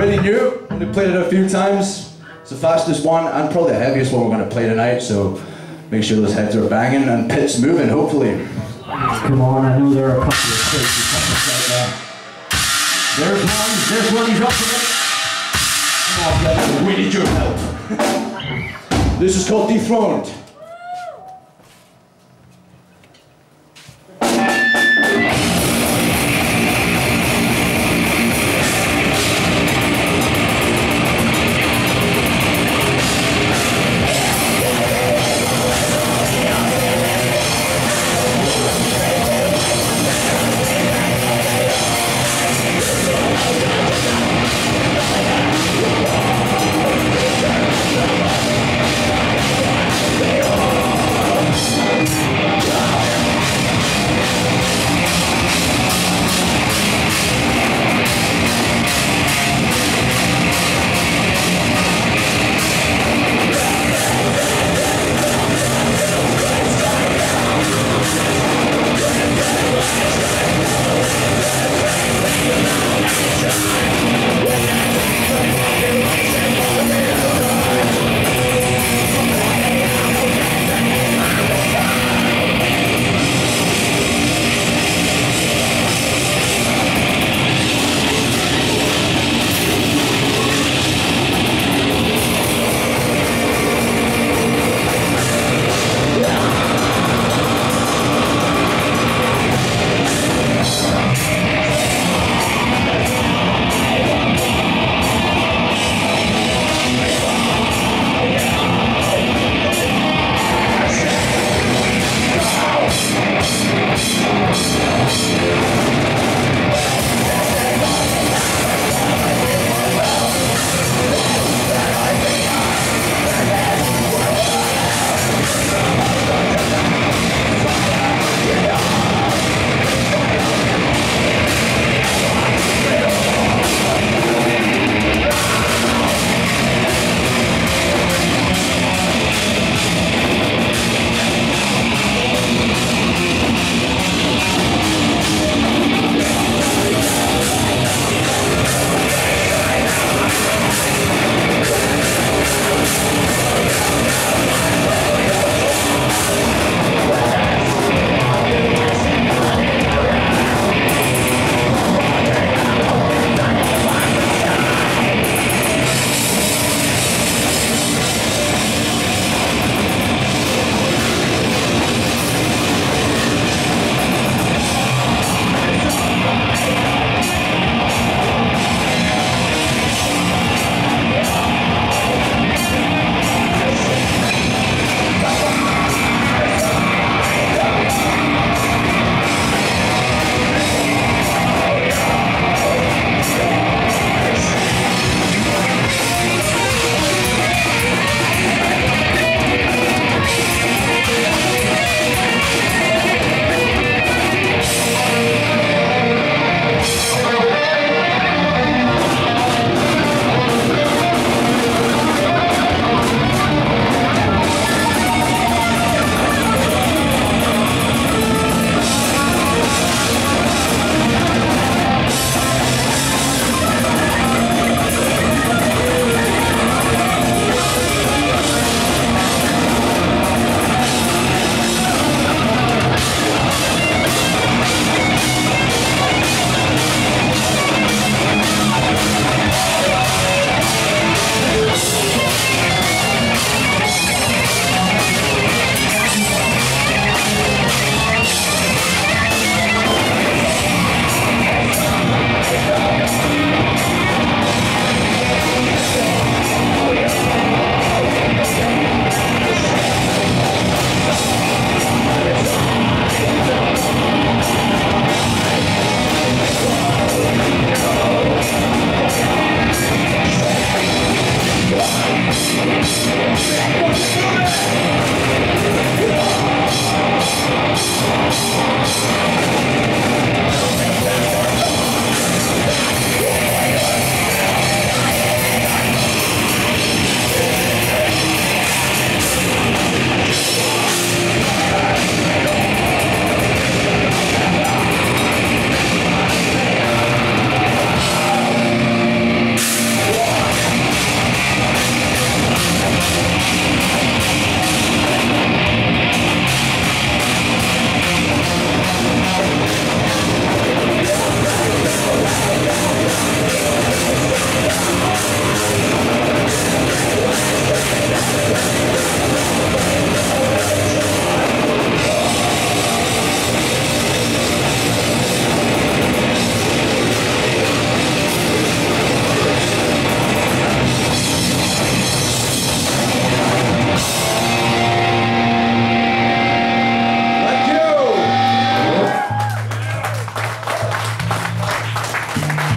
Already knew. We really new. We played it a few times. It's the fastest one and probably the heaviest one we're going to play tonight. So make sure those heads are banging and pits moving, hopefully. Come on, I know there are a couple of crazy couples out there. There's one, there's one, he's up for it. Come on, Glenn, we need your help. this is called Dethroned.